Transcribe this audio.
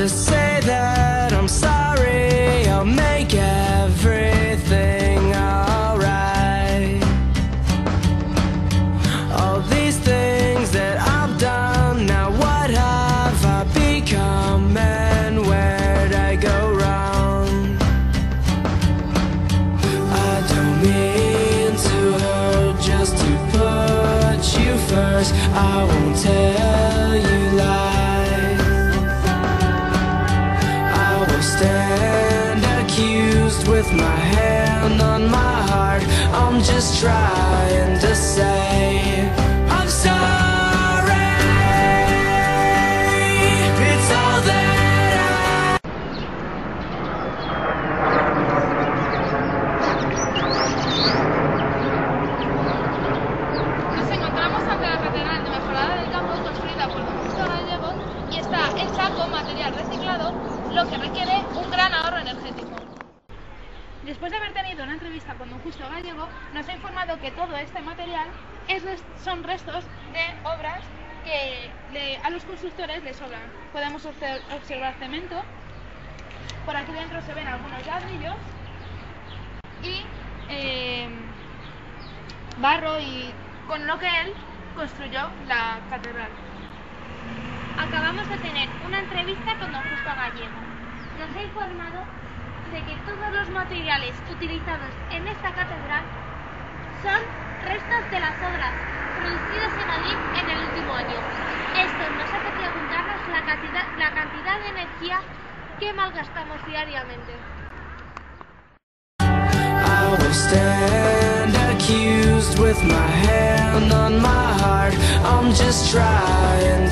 to say that I'm sorry. I'll make everything alright. All these things that I've done, now what have I become and where'd I go wrong? I don't mean to hurt just to put you first. I won't tell. I'm just trying to say I'm sorry. It's all. Nos encontramos ante la de mejorada del campo construida por y está hecha con material reciclado, lo que requiere un gran. Después de haber tenido una entrevista con Don Justo Gallego, nos ha informado que todo este material es son restos de obras que a los constructores les sobran. Podemos obser- observar cemento, por aquí dentro se ven algunos ladrillos y eh, barro y con lo que él construyó la catedral. Acabamos de tener una entrevista con don Justo Gallego. Nos ha informado de que todos los materiales utilizados en esta catedral son restos de las obras producidas en Madrid en el último año. Esto nos hace preguntarnos la cantidad, la cantidad de energía que malgastamos diariamente. I'm just trying